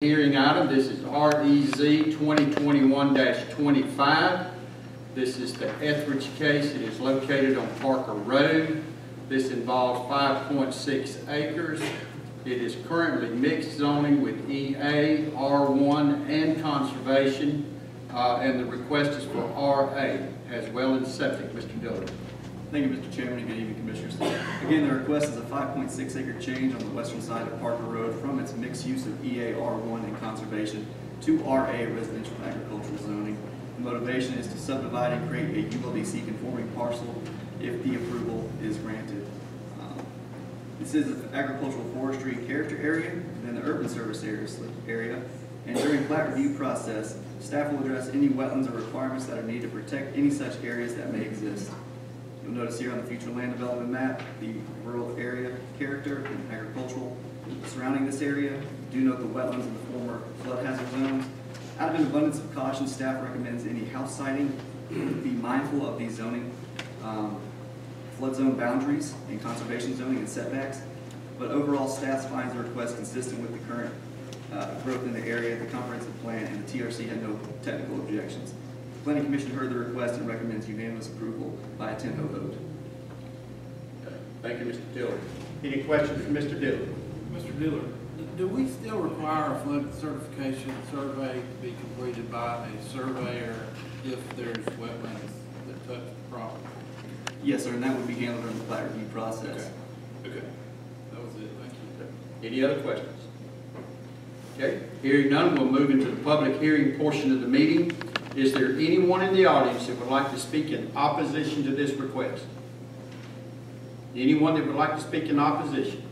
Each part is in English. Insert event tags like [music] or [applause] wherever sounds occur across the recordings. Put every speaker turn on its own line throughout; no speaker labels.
Hearing item, this is REZ 2021-25. This is the Ethridge case. It is located on Parker Road. This involves 5.6 acres. It is currently mixed zoning with EA, R1, and conservation, uh, and the request is for RA as well as septic. Mr. Dillard.
Thank you, Mr. Chairman, and good evening, Commissioners. Again, the request is a 5.6 acre change on the western side of Parker Road from its EA R1 and conservation to RA residential agricultural zoning. The motivation is to subdivide and create a ULDC conforming parcel if the approval is granted. Um, This is an agricultural forestry character area and then the urban service area. And during plat review process, staff will address any wetlands or requirements that are needed to protect any such areas that may exist. You'll notice here on the future land development map, the rural area character and agricultural surrounding this area. Do note the wetlands and the former flood hazard zones. Out of an abundance of caution, staff recommends any house siting [clears throat] be mindful of these zoning, um, flood zone boundaries and conservation zoning and setbacks. But overall, staff finds the request consistent with the current uh, growth in the area, the comprehensive plan, and the TRC had no technical objections. The Planning Commission heard the request and recommends unanimous approval by a 10-0 vote.
Thank you, Mr. Dillard. Any questions for Mr. Dillard?
Mr. Dillard, do we still require a flood certification survey to be completed by a surveyor if there's wetlands that touch the property?
Yes, sir, and that would be handled during the plat review process.
Okay. That was it, thank you.
Any other questions? Okay, hearing none, we'll move into the public hearing portion of the meeting. Is there anyone in the audience that would like to speak in opposition to this request? Anyone that would like to speak in opposition?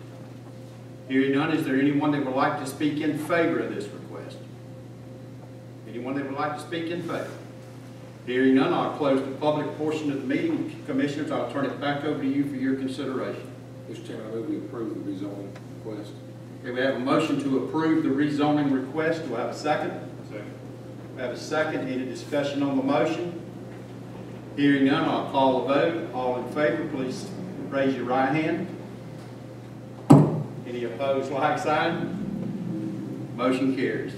Hearing none, is there anyone that would like to speak in favor of this request? Anyone that would like to speak in favor? Hearing none, I'll close the public portion of the meeting. Commissioners, I'll turn it back over to you for your consideration.
Mr. Chairman, I move we approve the rezoning request.
Okay, we have a motion to approve the rezoning request. Do I have a second?
Second.
We have a second. Any discussion on the motion? Hearing none, I'll call the vote. All in favor, please raise your right hand. Any opposed, like sign? Motion carries.